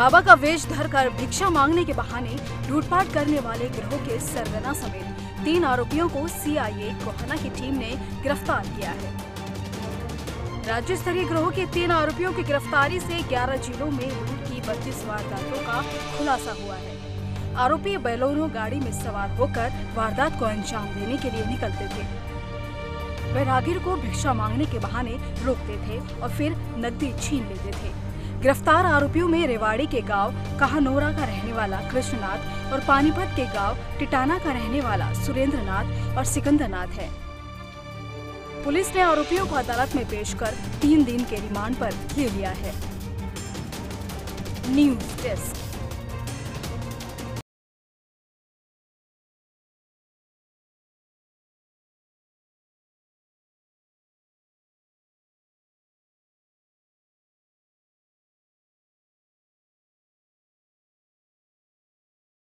बाबा का वेश धरकर भिक्षा मांगने के बहाने लूटपाट करने वाले गिरोह के सरगना समेत तीन आरोपियों को सीआईए कोहाना की टीम ने गिरफ़्तार किया है। राज्य स्तरीय गिरोह के तीन आरोपियों की गिरफ्तारी से 11 जिलों में लूट की बत्तीस वारदातों का खुलासा हुआ है। आरोपी बैलोरो गाड़ी में सवार होकर वारदात को अंजाम देने के लिए निकलते थे। वे राहगीर को भिक्षा मांगने के बहाने रोकते थे और फिर नकदी छीन लेते थे। गिरफ़्तार आरोपियों में रेवाड़ी के गाँव कहानोरा का रहने वाला कृष्णनाथ और पानीपत के गाँव टिटाना का रहने वाला सुरेंद्रनाथ और सिकंदरनाथ है। पुलिस ने आरोपियों को अदालत में पेश कर तीन दिन के रिमांड पर ले लिया है। News desk.